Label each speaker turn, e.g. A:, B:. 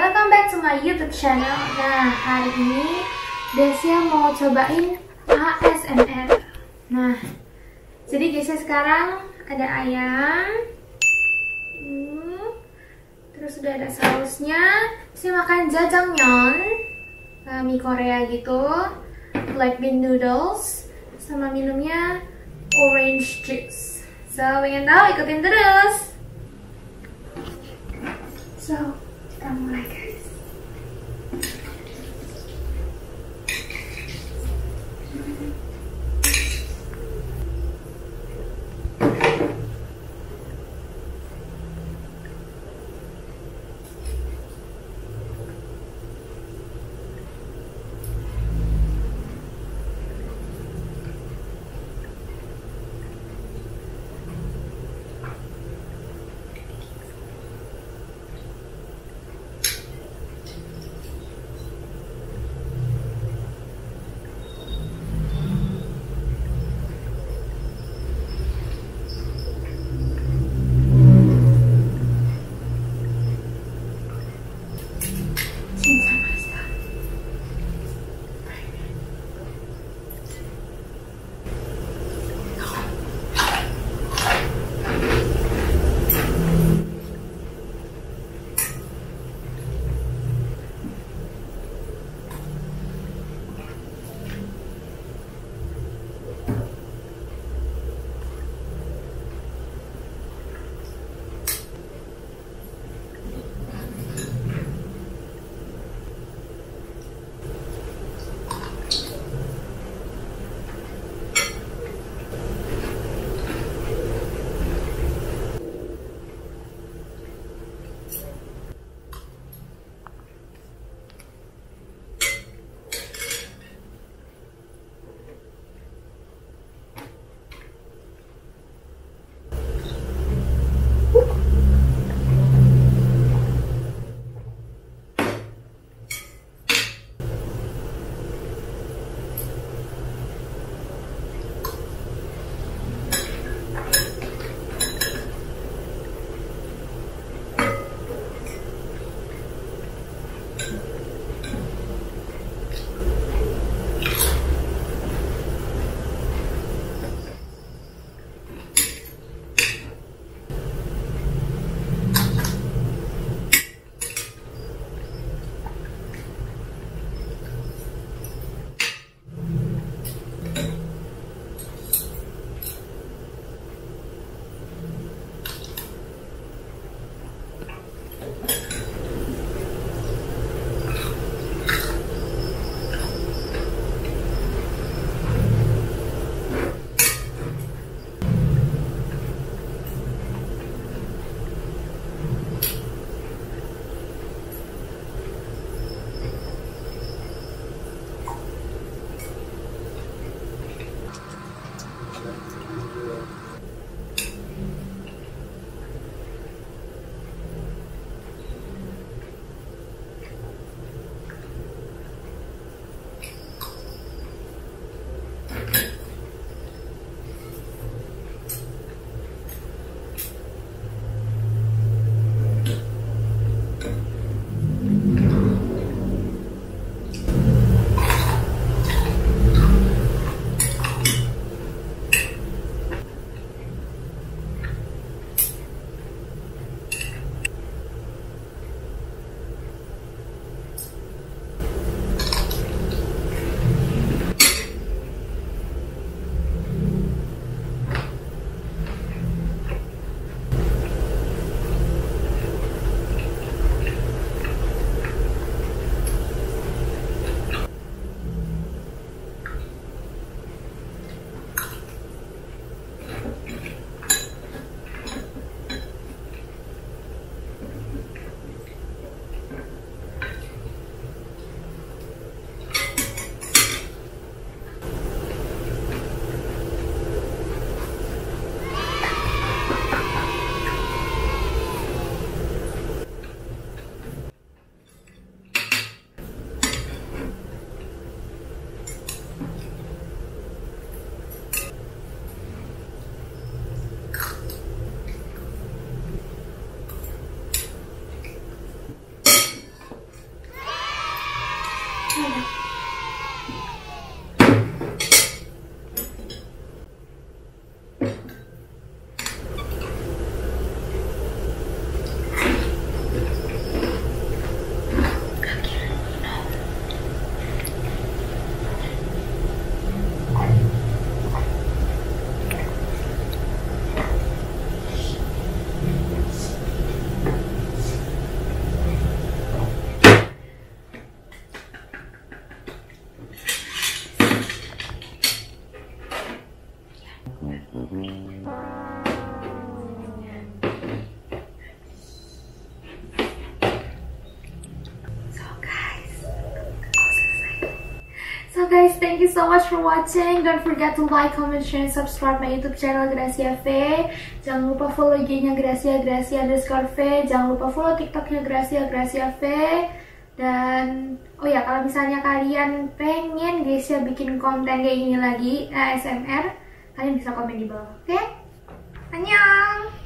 A: welcome back to my YouTube channel. Nah, hari ini Desia mau cobain ASMR. Nah, jadi Desia sekarang ada ayam. Hmm, terus udah ada sausnya. Saya makan jajangmyeon, uh, mie Korea gitu, black bean noodles, sama minumnya orange juice. So, pengen tahu ikutin terus. So, Oh I'm like So guys, thank you so much for watching. Don't forget to like, comment, share, and subscribe my YouTube channel Gracia V. Jangan lupa follow IG-nya Gracia Gracia underscore V. Jangan lupa follow TikTok nya Gracia Gracia V. Dan oh ya, kalau misalnya kalian pengen Gracia bikin konten kayak gini lagi ASMR, kalian bisa komen di bawah. Oke? Okay? Annyeong!